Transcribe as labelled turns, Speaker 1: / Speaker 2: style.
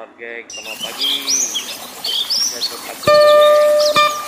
Speaker 1: Selamat geng, selamat pagi. Selamat pagi.